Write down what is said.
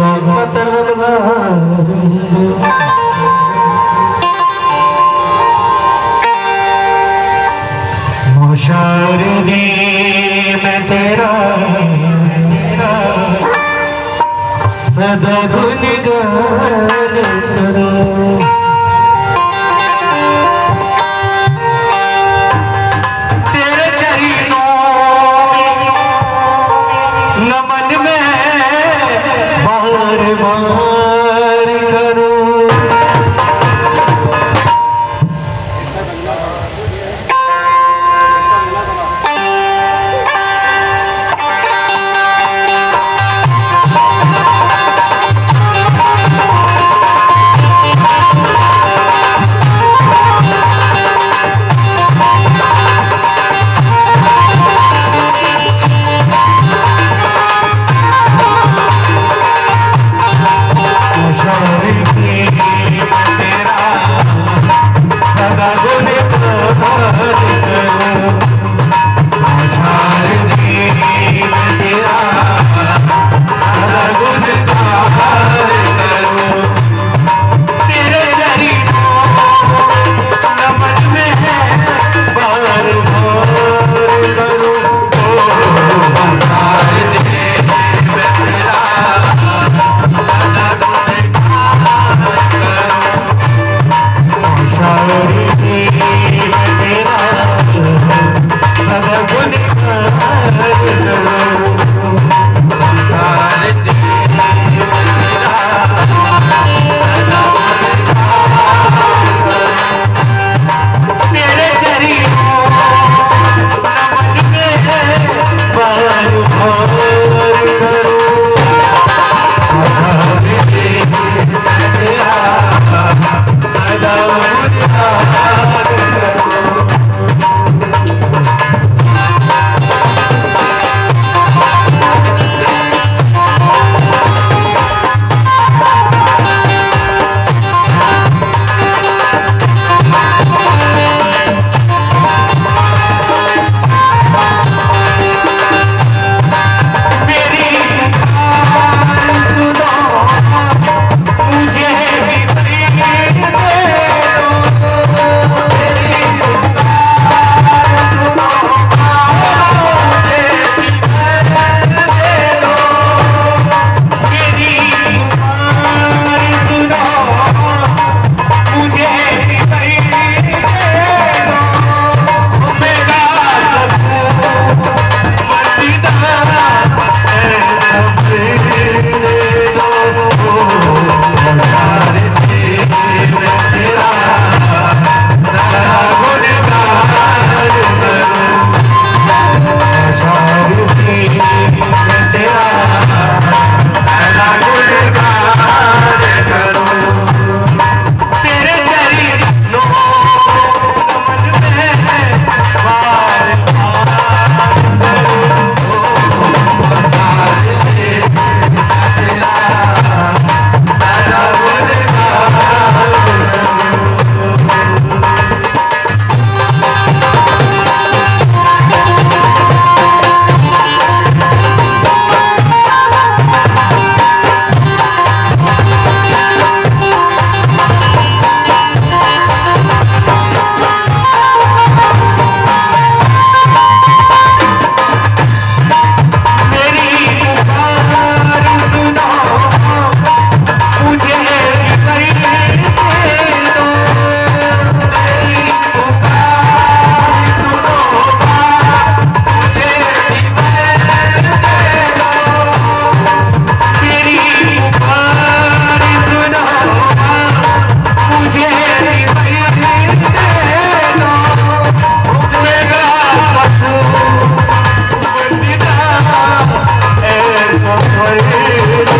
तेरा मतलब शारदी मैं तेरा सदा गुनगान करूँ। Oh. Hare